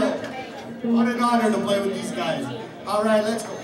what. An honor to play with these guys. All right, let's go.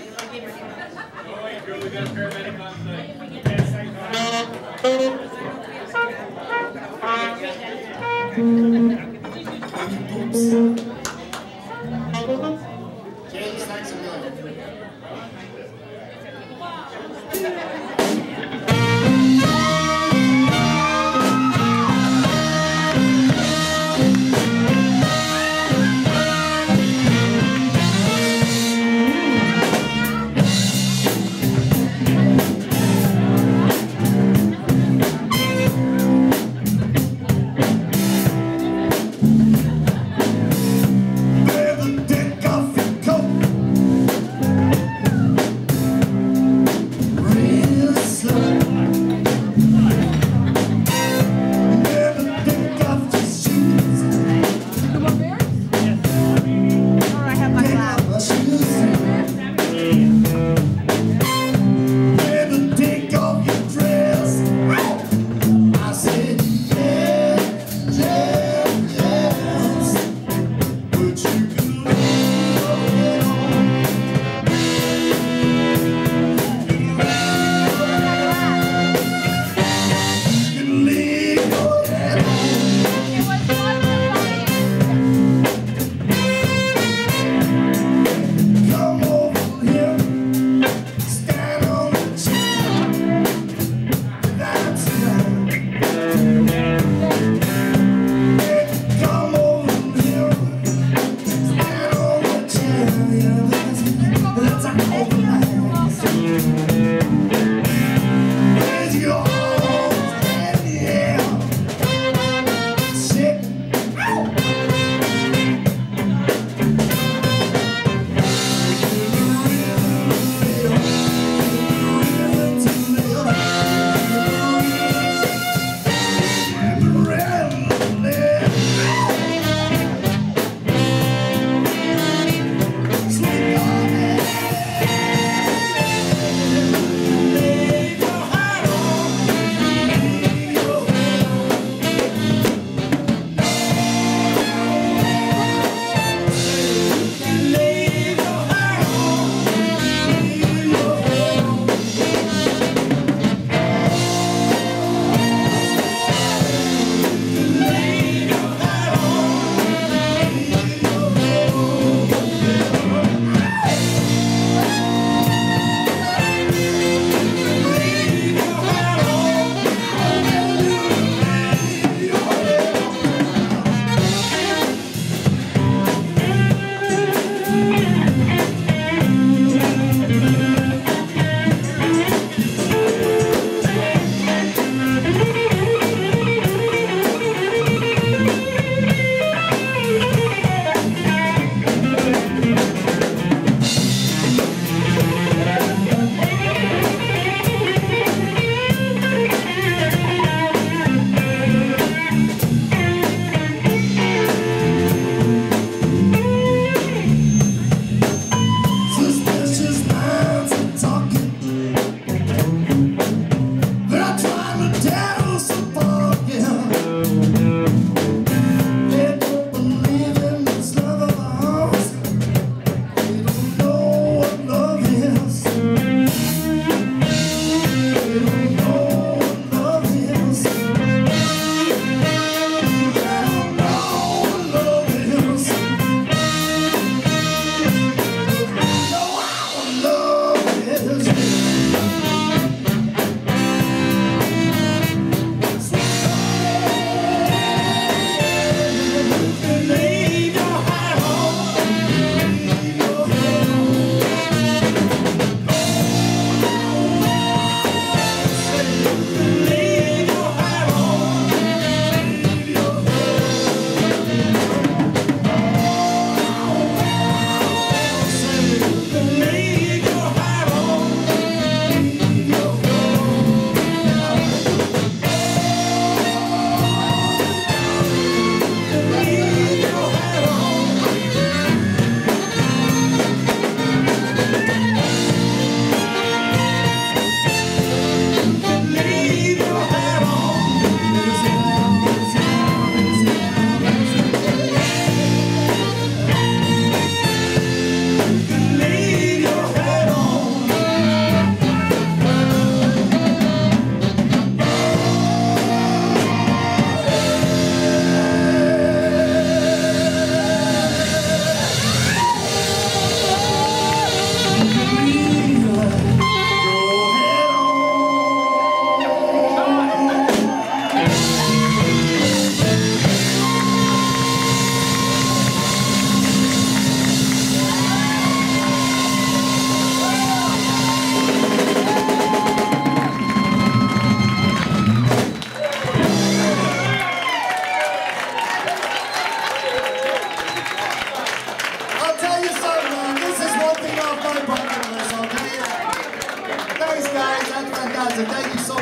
Thank you so much.